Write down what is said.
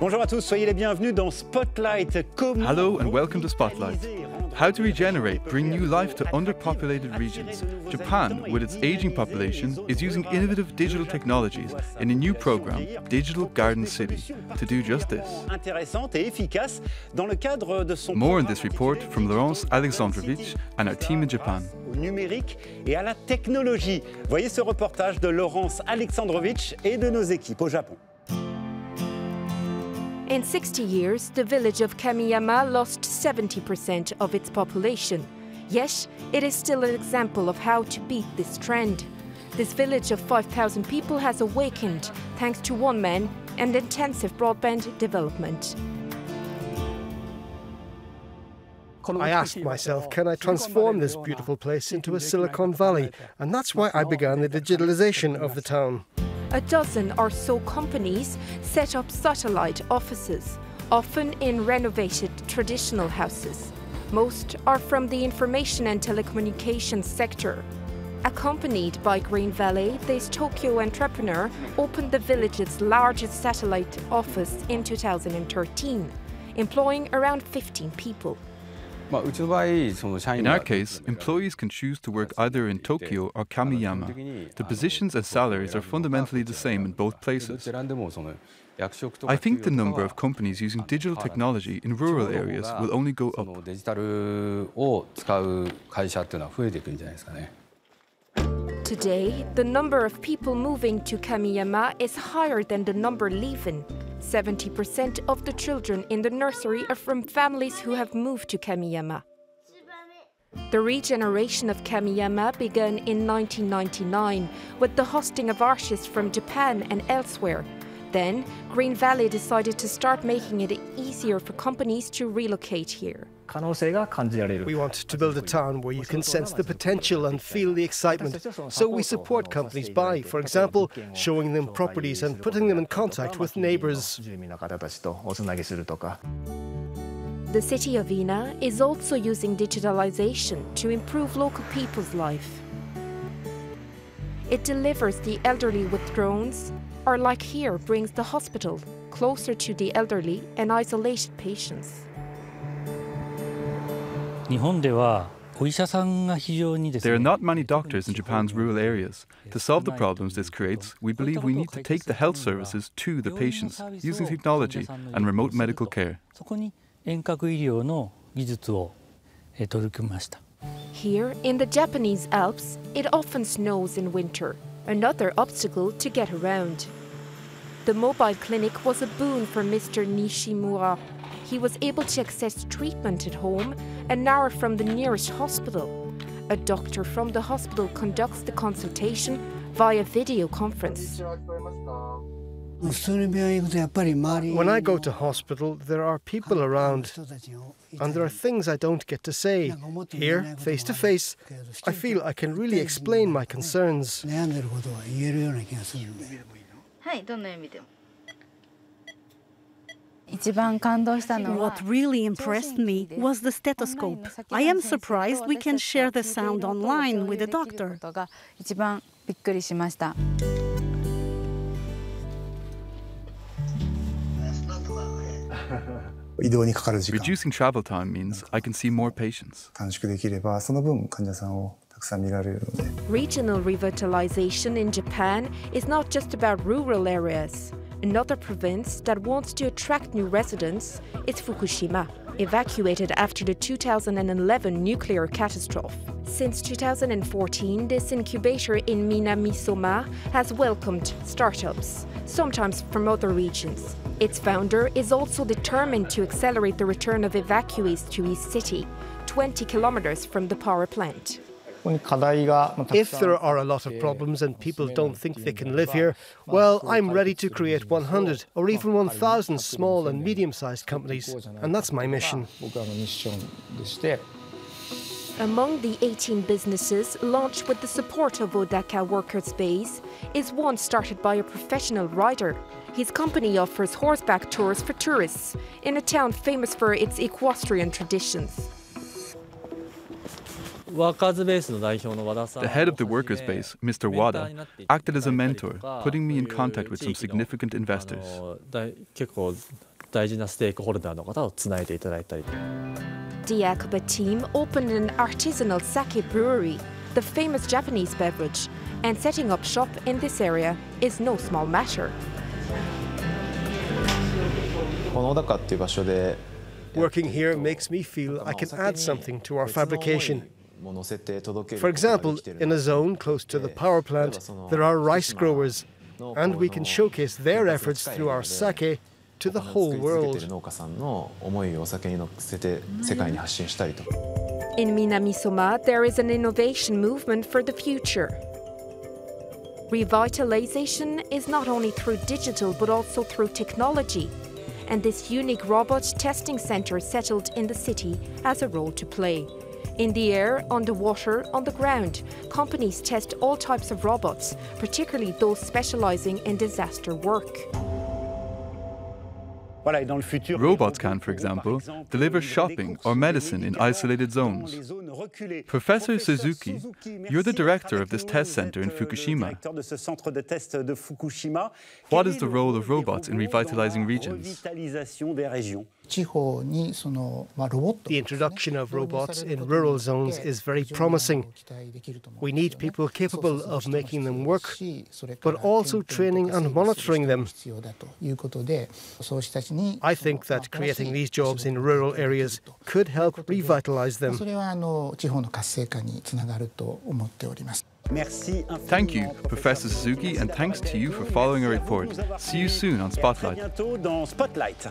Bonjour à tous, soyez les bienvenus dans Spotlight. Comment Hello and welcome to Spotlight. How to regenerate, bring new life to underpopulated regions. Japan, with its aging population, is using innovative digital technologies in a new program, Digital Garden City, to do just this. More in this report from Laurence Alexandrovich and our team in Japan. au numérique et à la technologie. Voyez ce reportage de Laurence Alexandrovitch et de nos équipes au Japon. In 60 years, the village of Kamiyama lost 70% of its population. Yet, it is still an example of how to beat this trend. This village of 5,000 people has awakened thanks to one man and intensive broadband development. I asked myself, can I transform this beautiful place into a Silicon Valley? And that's why I began the digitalization of the town. A dozen or so companies set up satellite offices, often in renovated traditional houses. Most are from the information and telecommunications sector. Accompanied by Green Valley, this Tokyo entrepreneur opened the village's largest satellite office in 2013, employing around 15 people. In our case, employees can choose to work either in Tokyo or Kamiyama. The positions and salaries are fundamentally the same in both places. I think the number of companies using digital technology in rural areas will only go up. Today, the number of people moving to Kamiyama is higher than the number leaving. 70% of the children in the nursery are from families who have moved to Kamiyama. The regeneration of Kamiyama began in 1999 with the hosting of artists from Japan and elsewhere. Then, Green Valley decided to start making it easier for companies to relocate here. We want to build a town where you can sense the potential and feel the excitement. So we support companies by, for example, showing them properties and putting them in contact with neighbors. The city of Ina is also using digitalization to improve local people's life. It delivers the elderly with drones, or like here, brings the hospital closer to the elderly and isolated patients. There are not many doctors in Japan's rural areas. To solve the problems this creates, we believe we need to take the health services to the patients using technology and remote medical care. Here in the Japanese Alps, it often snows in winter, another obstacle to get around. The mobile clinic was a boon for Mr. Nishimura, he was able to access treatment at home an hour from the nearest hospital. A doctor from the hospital conducts the consultation via video conference. When I go to hospital, there are people around, and there are things I don't get to say. Here, face to face, I feel I can really explain my concerns. What really impressed me was the stethoscope. I am surprised we can share the sound online with the doctor. Reducing travel time means I can see more patients. Regional revitalization in Japan is not just about rural areas. Another province that wants to attract new residents is Fukushima, evacuated after the 2011 nuclear catastrophe. Since 2014, this incubator in Minamisoma has welcomed startups, sometimes from other regions. Its founder is also determined to accelerate the return of evacuees to his city, 20 kilometers from the power plant. If there are a lot of problems and people don't think they can live here, well, I'm ready to create 100 or even 1,000 small and medium sized companies, and that's my mission. Among the 18 businesses launched with the support of Odaka Workers Base is one started by a professional rider. His company offers horseback tours for tourists in a town famous for its equestrian traditions. The head of the workers' base, Mr. Wada, acted as a mentor, putting me in contact with some significant investors. Diak team opened an artisanal sake brewery, the famous Japanese beverage, and setting up shop in this area is no small matter. Working here makes me feel I can add something to our fabrication. For example, in a zone close to the power plant, there are rice growers, and we can showcase their efforts through our sake to the whole world. In Minamisoma, there is an innovation movement for the future. Revitalization is not only through digital but also through technology, and this unique robot testing center settled in the city has a role to play. In the air, on the water, on the ground, companies test all types of robots, particularly those specializing in disaster work. Robots can, for example, deliver shopping or medicine in isolated zones. Professor Suzuki, you're the director of this test center in Fukushima. What is the role of robots in revitalizing regions? The introduction of robots in rural zones is very promising. We need people capable of making them work, but also training and monitoring them. I think that creating these jobs in rural areas could help revitalize them. Thank you, Professor Suzuki, and thanks to you for following our report. See you soon on Spotlight. Spotlight.